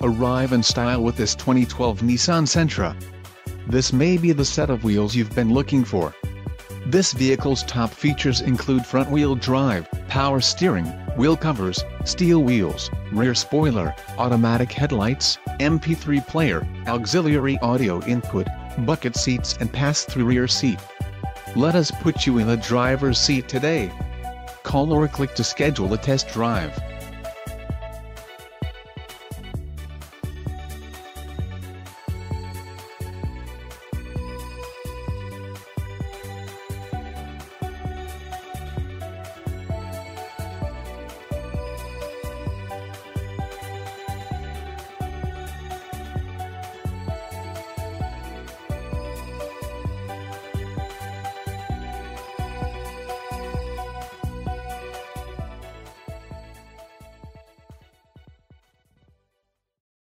Arrive in style with this 2012 Nissan Sentra. This may be the set of wheels you've been looking for. This vehicle's top features include front-wheel drive, power steering, wheel covers, steel wheels, rear spoiler, automatic headlights, MP3 player, auxiliary audio input, bucket seats and pass-through rear seat. Let us put you in the driver's seat today. Call or click to schedule a test drive.